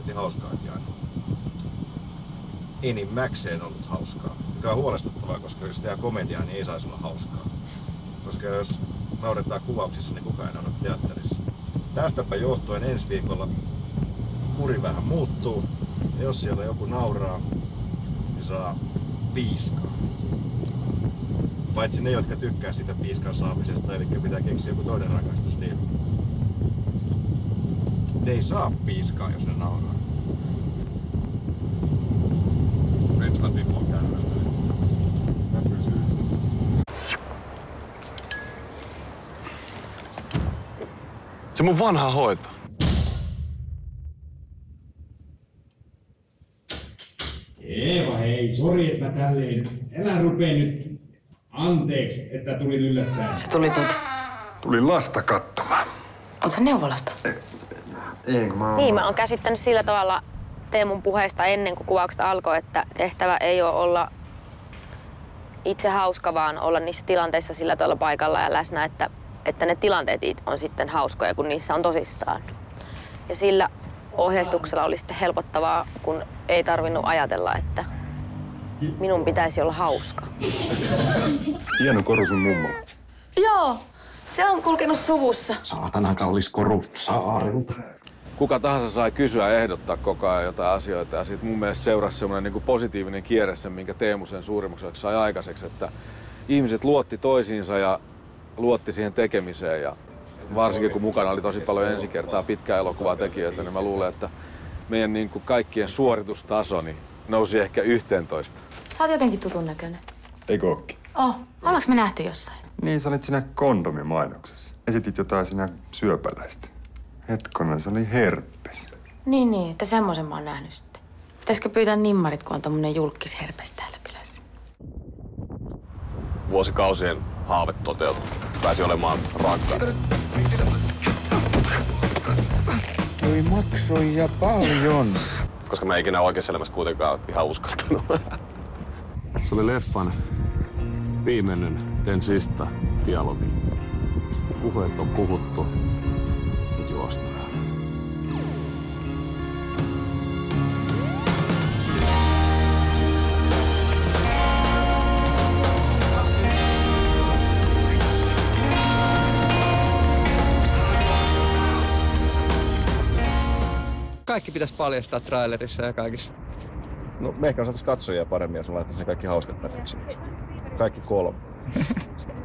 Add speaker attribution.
Speaker 1: helvetin hauskaa aina. Enimmäkseen ollut hauskaa. Mikä on huolestuttavaa, koska jos tehdään komediaa, niin ei saisi olla hauskaa. Koska jos nauretaan kuvauksissa, niin kukaan ei naura teatterissa. Tästäpä johtuen ensi viikolla kuri vähän muuttuu. Ja jos siellä joku nauraa, niin saa piiskaa. Paitsi ne, jotka tykkää sitä piiskan saamisesta, eli pitää keksiä joku toinen rakastus, niin ne ei saa piiskaa, jos ne nauraa.
Speaker 2: Nyt mä tipun. Mä pysyn. Se mun vanha hoito.
Speaker 3: Eeva, hei, sori, että tälleen. Älä rupee nyt anteeksi, että tulin yllättäen.
Speaker 4: Se tuli tuut.
Speaker 2: Tulin lasta katsomaan.
Speaker 4: On se neuvolasta?
Speaker 2: Ei, mä oon...
Speaker 5: Niin, mä oon käsittänyt sillä tavalla Teemun puheesta ennen kuin kuvaukset alkoi, että tehtävä ei ole olla itse hauska, vaan olla niissä tilanteissa sillä tavalla paikalla ja läsnä, että, että ne tilanteet on sitten hauskoja, kun niissä on tosissaan. Ja sillä ohjeistuksella oli sitten helpottavaa, kun ei tarvinnut ajatella, että minun pitäisi olla hauska.
Speaker 2: Hieno koru sun mummo.
Speaker 4: Joo, se on kulkenut suvussa.
Speaker 3: Saatana kallis koru saarilta.
Speaker 6: Kuka tahansa sai kysyä ja ehdottaa koko ajan jotain asioita. Ja siitä mun mielestä seurasi semmoinen niin positiivinen kierre, sen, minkä Teemu sen suurimmaksi sai aikaiseksi, että ihmiset luotti toisiinsa ja luotti siihen tekemiseen. Ja varsinkin kun mukana oli tosi paljon ensi kertaa pitkää elokuvaa tekijöitä, niin mä luulen, että meidän niin kuin kaikkien suoritustaso niin nousi ehkä 11.
Speaker 4: Sä oot jotenkin tutun näköinen.
Speaker 2: Eikö ookin?
Speaker 4: Oh, ollaanko me nähty jossain?
Speaker 2: Niin, sä olit siinä kondomimainoksessa. Esitit jotain siinä syöpäläistä. Hetkonen, se oli herpes.
Speaker 4: Niin, niin, että semmoisen mä oon nähnyt sitten. Pitäisikö pyytää nimmarit, kun on tommonen julkisherpes täällä kylässä?
Speaker 7: vuosikausien haave toteutui. Pääsi olemaan rakkaita.
Speaker 8: Toi maksoi ja paljon.
Speaker 7: Koska mä en ikinä oikeassa elämässä kuitenkaan ihan uskaltanut.
Speaker 9: Se oli leffan viimeinen den sista dialogi. Puheet on puhuttu.
Speaker 10: Kaikki pitäisi paljastaa trailerissa ja kaikissa.
Speaker 1: No, me ehkä saataisiin katsojia paremmin, jos laittaisiin ne kaikki hauskat pätkät sinne. Kaikki kolme.